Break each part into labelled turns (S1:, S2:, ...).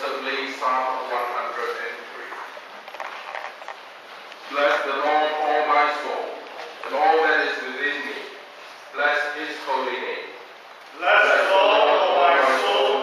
S1: Psalm 103. Bless
S2: the Lord, all my soul, and all
S1: that is within me. Bless
S2: his holy
S1: name. Bless, Bless the Lord, all my soul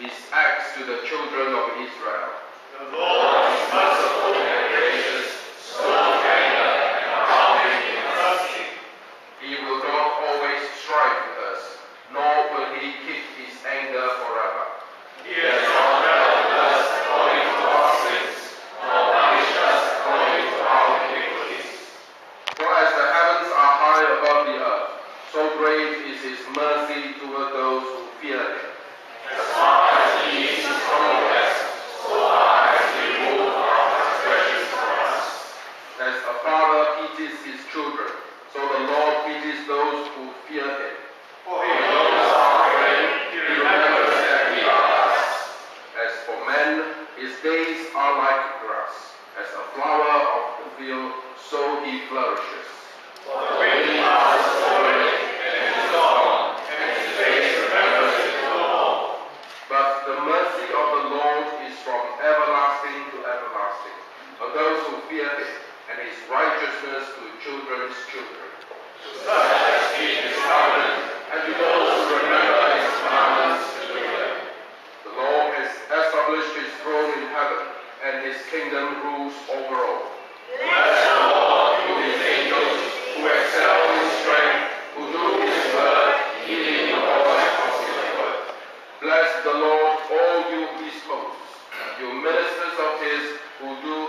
S1: his acts to the children of Israel.
S2: The Lord is merciful
S1: As a flower of the field, so he flourishes.
S2: bless the Lord, all
S1: you his hosts, you ministers of his who do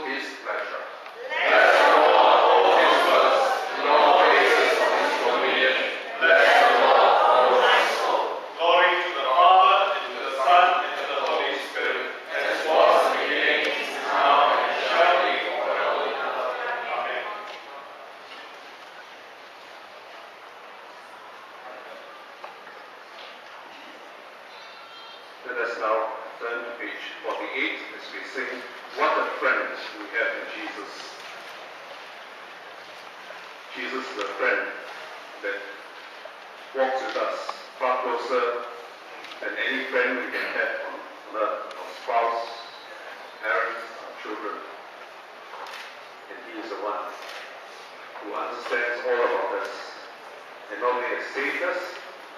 S3: Let us now turn to page 48 as we sing, What a Friend We Have in Jesus. Jesus is a friend that walks with us far closer than any friend we can have on, earth, our spouse, parents, our children. And he is the one who understands all about us and not only has saved us,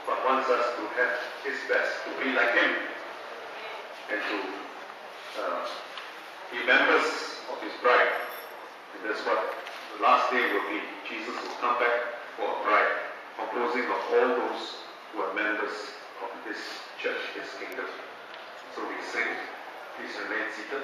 S3: but wants us to have his best, to be like him and to uh, be members of his bride. And that's what the last day will be. Jesus will come back for a bride, composing of all those who are members of his church, his kingdom. So we sing. Please remain seated.